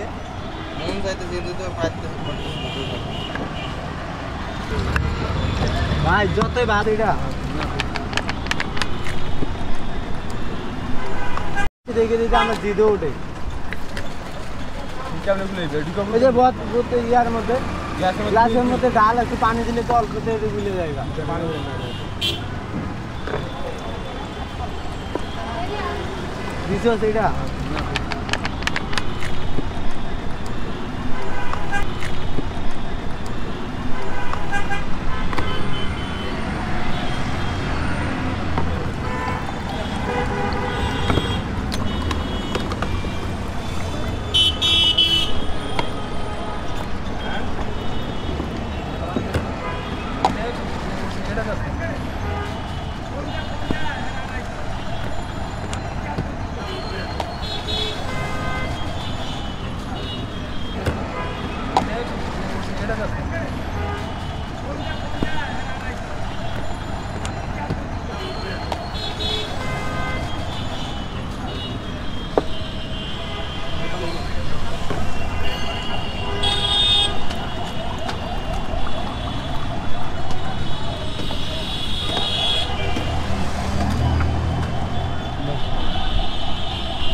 খাইতে মন চাইতে কিন্তু তো খাইতে ভাই, যতই ভাত এটা। দেখে দেখে আমার জিদে মধ্যে ডাল একটু পানি দিলে তো সেইটা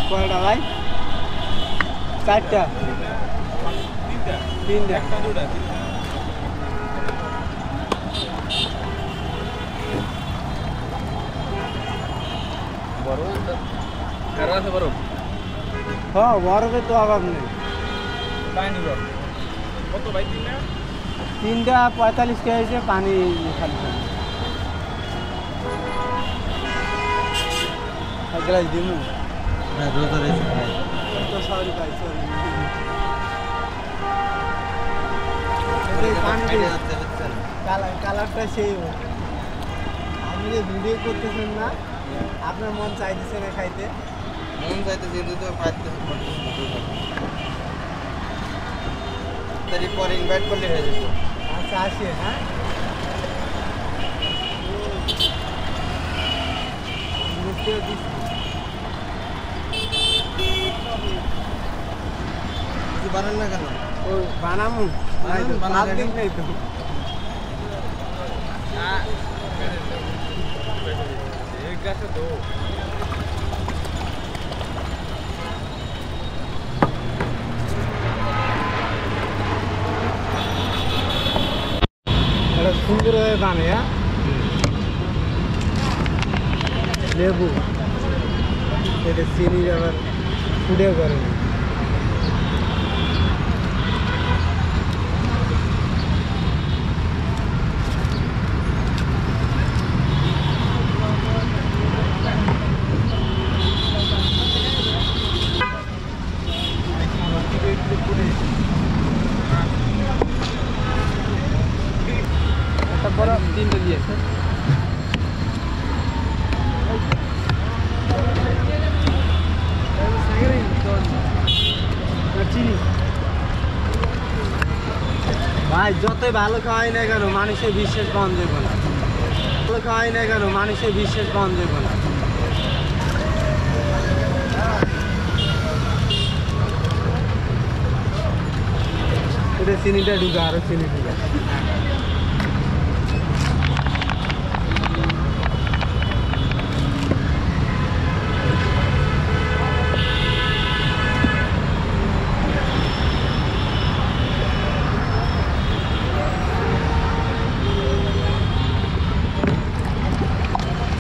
কয়টা ভাই চারটা তিনটা হ্যাঁ বরফের তো অভাব নেই তিনটা পঁয়তাল্লিশ টাকা হয়েছে পানি খালি এক গ্লাস দিন রোজা রয়েছে কালারটা সেই আপনি যে ভিডিও করতেছেন না আপনার মন চাইতেছে না খাইতে? মন চাইতে কিন্তু তো তারই পরে ইনভাইট করলে হয়ে যেত আচ্ছা আসে হ্যাঁ? বুঝতেও দিচ্ছি। কিছু বানান না কেন? ও বানামু। নাই তো, বানান, নেই তো। সুন্দরভাবে বানে হ্যাঁ? লেবু। এটা চিনি আবার ফুডে করে না একটা বড় দিয়েছে ভাই, যতই ভালো খাওয়াই না কেন, মানুষের বিশ্বাস পাওয়া যাবে না ভালো খাওয়াই না কেন, মানুষের বিশ্বাস পাওয়া যাবে না এটা চিনিটা ঢুকা, আরও চিনি ঢুকা।